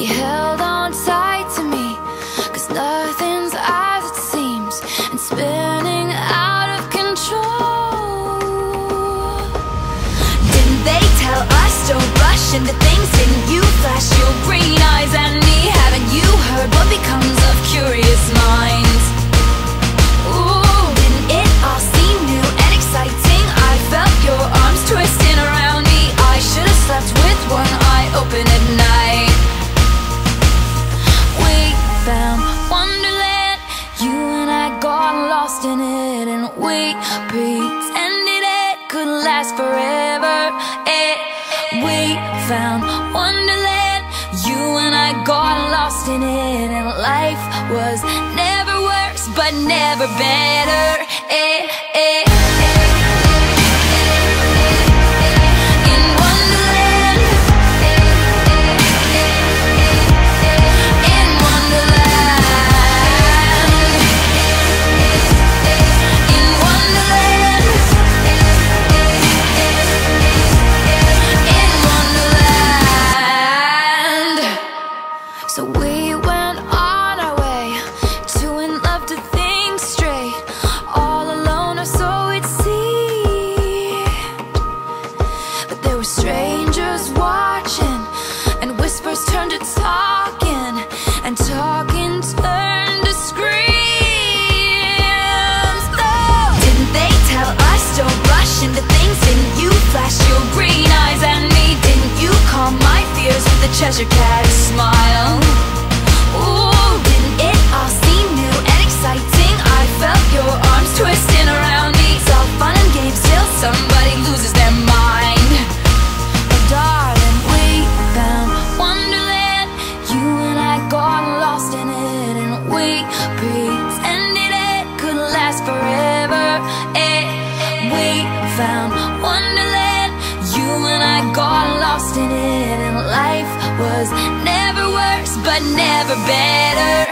You held on tight to me, cause nothing's as it seems, and spinning out of control. Didn't they tell us things? Didn't you flash your green eyes forever. It, we found Wonderland, you and I got lost in it, and life was never worse, but never better. Flash your green eyes at me? Didn't you calm my fears with a Cheshire Cat smile? Ooh, didn't it all seem new and exciting? I felt your arms twisting around me. It's all fun and games till somebody loses their mind. Oh, darling, we found Wonderland. You and I got lost in it, and we never better.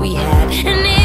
we had.